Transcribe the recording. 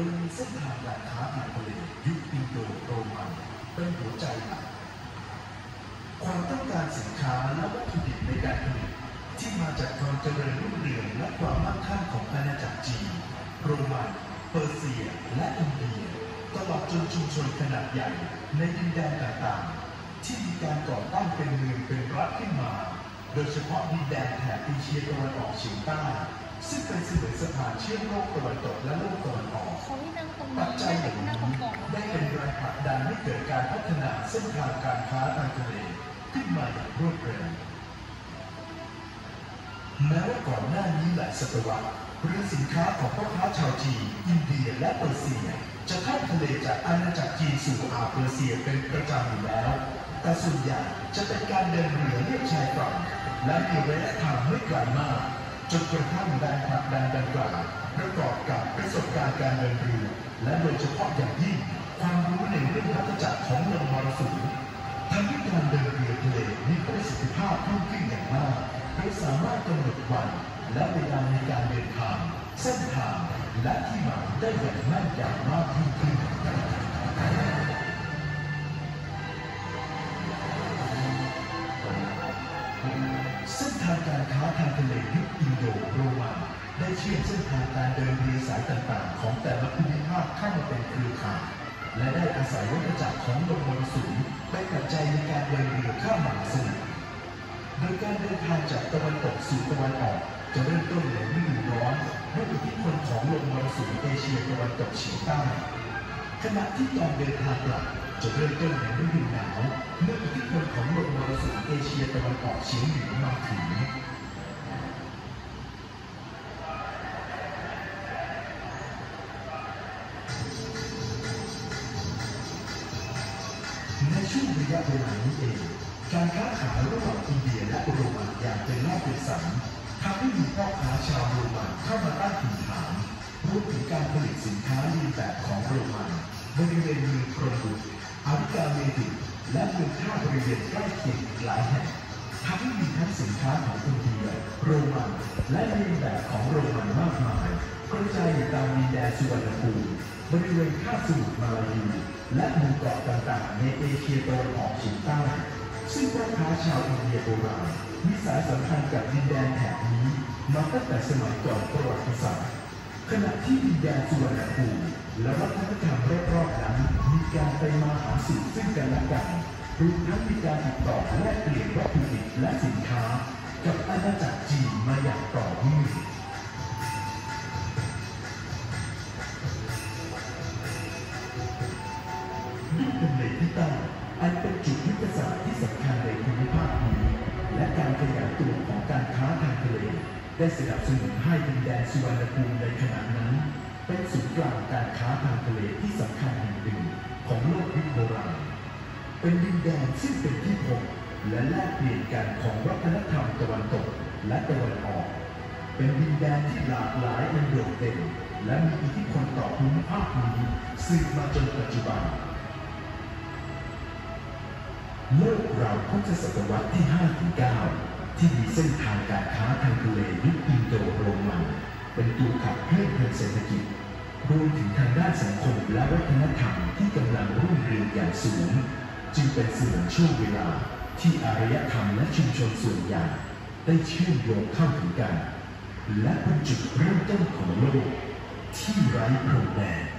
ยมีเส้นทางการค้าทางทะเลยุคอินโดโรมันเป็นหัวใจหลักความต้องการสินค้าและวัตถุดิบในการผลิตที่มาจากความเจริญรุ่งเรืองและความมั่งคั่งของอาณาจักรจีนโรมันเปอร์เซีย และอินเดียตลอดจนชุมชนขนาดใหญ่ในดินแดนต่างๆ ที่มีการก่อตั้งเป็นเมืองเป็นรัฐขึ้นมา โดยเฉพาะดินแดนแถบเอเชียตะวันออกเฉียงใต้ซึ่งเป็นเสมือนสะพานเชื่อมโลกตะวันตกและโลกตะวันออก นั่งตรงปันี้จหนั่งตรนี้งกล่องได้เป็นแรงผลักดันให้เกิดการพัฒนาเส้นทางการค้าทางทะเลขึ้นมาอย่างรวดเร็วแม้ว่าก่อนหน้านี้หลายศตวรรษเรือสินค้าของพ่อค้าชาวจีนอินเดียและเปอร์เซีย จะข้ามทะเลจากอาณาจักรจีนสู่อ่าวเปอร์เซียเป็นประจำอยู่แล้ว แต่ส่วนใหญ่จะเป็นการเดินเรือเลียบชายฝั่งและมีระยะทางไม่ไกลมากจนกระทั่งแรงผลักดันดังกล่าว ประกอบกับประสบการณ์การเดินเรือและโดยเฉพาะอย่างยิ่งความรู้ในเรื่องวัฏจักรของลมมรสุมทำให้การเดินเรือทะเลมีประสิทธิภาพเพิ่มขึ้นอย่างมากโดยสามารถกำหนดวันและเวลาในการเดินทางเส้นทางและที่มาได้อย่างแม่นยำมากยิ่งขึ้นเส้นทางการค้าทางทะเลยุคอินโดโรมัน ได้เชื่อมเส้นทางการเดินเรือสายต่างๆ ของแต่ละภูมิภาคเข้ามาเป็นเครือข่ายและได้อาศัยวัฏจักรของลมมรสุมเป็นปัจจัยในการเดินเรือข้ามมหาสมุทรโดยการเดินทางจากตะวันตกสู่ตะวันออก จะเริ่มต้นในฤดูร้อนด้วยอิทธิพลของลมมรสุมเอเชียตะวันตกเฉียงใต้ขณะที่การเดินทางกลับจะเริ่มต้นในฤดูหนาวเมื่ออิทธิพลของลมมรสุมเอเชียตะวันออกเฉียงเหนือมาถึง ในช่วงระยะเวลานี้เอง การค้าขายระหว่างอินเดียและโรมันอย่างเป็นรอบเป็นสันทำให้มีพ่อค้าชาวโรมันเข้ามาตั้งถิ่นฐานรวมถึงการผลิตสินค้าเลีนแบบของโรมันบริเวณเมืองโครบุตอาริกาเมดุและเมืองท่าบริเวณใกล้เคียงหลายแห่งทำให้มีทั้งสินค้าของอินเดียโรมัน และเลียนแบบของโรมันมากมายกระจายอยู่ตามดินแดนสุวรรณภูมิบริเวณคาบสมุทรมาลายู และหมู่เกาะต่างๆ ในเอเชียตะวันออกเฉียงใต้ ซึ่งพ่อค้าชาวอินเดียโบราณมีสายสัมพันธ์กับดินแดนแถบนี้มาตั้งแต่สมัยก่อนประวัติศาสตร์ขณะที่ดินแดนสุวรรณภูมิและวัฒนธรรมรอบๆนั้นมีการไปมาหาสู่ซึ่งกันและกันรวมทั้งมีการติดต่อแลกเปลี่ยนวัตถุดิบและสินค้า กับอาณาจักรจีนมาอย่างต่อเนื่อง ทำเลที่ตั้งอันเป็นจุดยุทธศาสตร์ที่สำคัญในภูมิภาคนี้ และการขยายตัวของการค้าทางทะเล ได้สนับสนุนให้ดินแดนสุวรรณภูมิในขณะนั้น เป็นศูนย์กลางการค้าทางทะเลที่สำคัญแห่งหนึ่งของโลกยุคโบราณ เป็นดินแดนซึ่งเป็นที่พบและแลกเปลี่ยนกันของวัฒนธรรมตะวันตกและตะวันออก เป็นดินแดนที่หลากหลายอันโดดเด่นและมีอิทธิพลต่อภูมิภาคนี้สืบมาจนปัจจุบัน โลกเราพุทธศตวรรษที่ 5 ถึง 9 ที่มีเส้นทางการค้าทางทะเลยุคอินโดโรมันเป็นตัวขับเคลื่อนทางเศรษฐกิจรวมถึงทางด้านสังคมและวัฒนธรรมที่กำลังรุ่งเรืองอย่างสูง จึงเป็นเสมือนช่วงเวลาที่อารยธรรมและชุมชนส่วนใหญ่ได้เชื่อมโยงเข้าถึงกัน และเป็นจุดเริ่มต้นของโลกที่ไร้พรมแดน